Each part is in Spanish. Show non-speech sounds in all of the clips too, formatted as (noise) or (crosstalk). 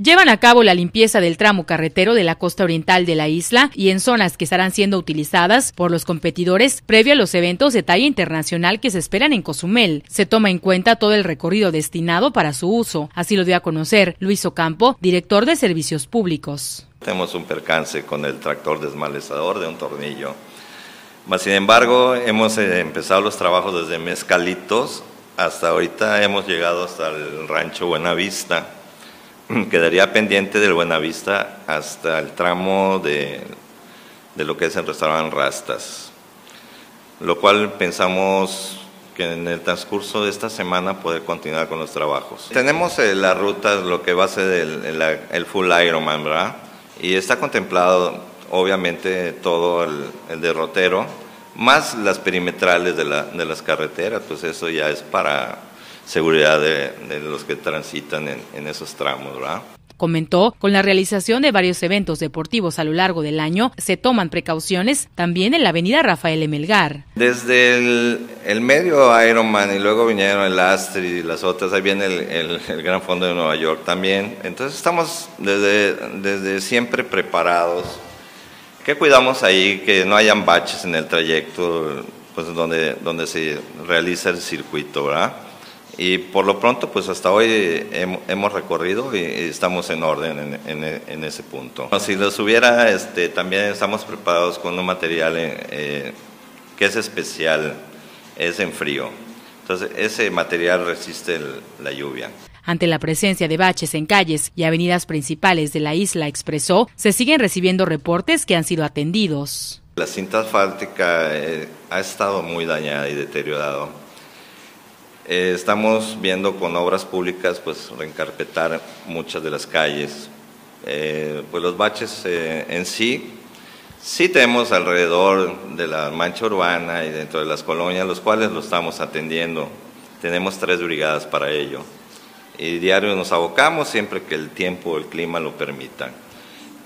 Llevan a cabo la limpieza del tramo carretero de la costa oriental de la isla y en zonas que estarán siendo utilizadas por los competidores previo a los eventos de talla internacional que se esperan en Cozumel. Se toma en cuenta todo el recorrido destinado para su uso. Así lo dio a conocer Luis Ocampo, director de Servicios Públicos. Tenemos un percance con el tractor desmalezador de un tornillo. Más sin embargo, hemos eh, empezado los trabajos desde Mezcalitos hasta ahorita hemos llegado hasta el rancho Buenavista (clears throat) quedaría pendiente del Buenavista hasta el tramo de, de lo que es el restaurante Rastas, lo cual pensamos que en el transcurso de esta semana poder continuar con los trabajos. Tenemos eh, la ruta, lo que va a ser el, el, full Ironman, ¿verdad? Y está contemplado obviamente todo el, el derrotero, más las perimetrales de, la, de las carreteras, pues eso ya es para seguridad de, los que transitan en, esos tramos, ¿verdad? Comentó, con la realización de varios eventos deportivos a lo largo del año, se toman precauciones también en la avenida Rafael Emelgar. Desde el, medio Ironman y luego vinieron el Astrid y las otras, ahí viene el, Gran Fondo de Nueva York también. Entonces estamos desde, desde siempre preparados. ¿Qué cuidamos ahí? Que no hayan baches en el trayecto pues, donde, donde se realiza el circuito, ¿verdad? Y por lo pronto, pues hasta hoy hemos recorrido y estamos en orden en, ese punto. Si los hubiera, este, también estamos preparados con un material eh, que es especial, es en frío. Entonces, ese material resiste la lluvia. Ante la presencia de baches en calles y avenidas principales de la isla, expresó, se siguen recibiendo reportes que han sido atendidos. La cinta asfáltica eh, ha estado muy dañada y deteriorada eh, estamos viendo con obras públicas pues reencarpetar muchas de las calles. Eh, pues los baches eh, en sí, sí tenemos alrededor de la mancha urbana y dentro de las colonias, los cuales lo estamos atendiendo. Tenemos tres brigadas para ello. Y diario nos abocamos siempre que el tiempo, el clima lo permita.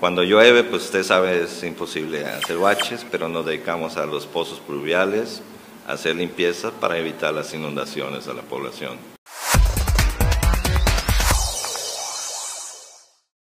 Cuando llueve, pues usted sabe, es imposible hacer baches, pero nos dedicamos a los pozos pluviales, hacer limpieza para evitar las inundaciones a la población.